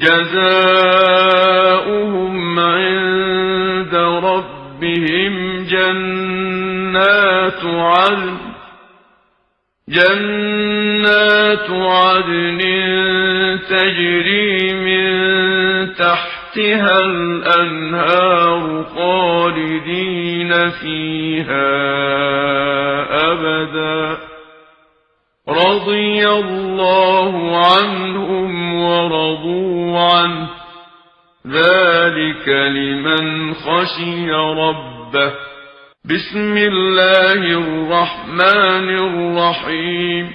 جزاؤهم عند ربهم جنات عدن جنات عدن تجري من تحتها الأنهار خالدين فيها أبدا. رضي الله عنهم ورضوا عنه ذلك لمن خشي ربه. بسم الله الرحمن الرحيم.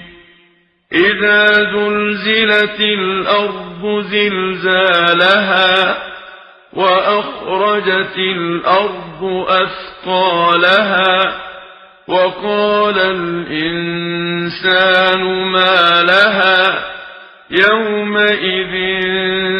إذا زلزلت الأرض زلزالها وأخرجت الأرض أثقالها وقال الإنسان ما لها يومئذ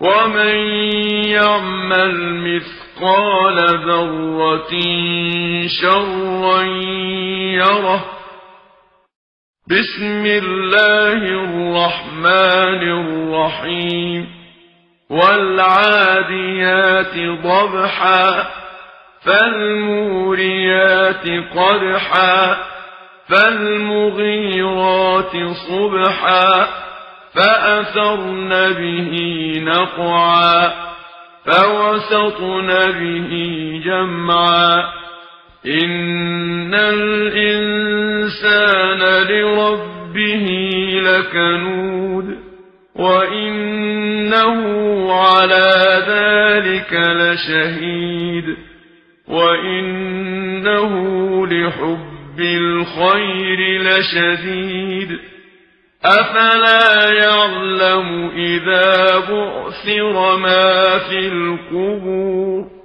ومن يعمل مثقال ذرة شرا يره بسم الله الرحمن الرحيم والعاديات ضبحا فالموريات قدحا فالمغيرات صبحا فأثرن به نقعا فوسطن به جمعا إن الإنسان لربه لكنود وإنه على ذلك لشهيد وإنه لحب الخير لشديد أفلا يعلم إذا بعثر ما في القبور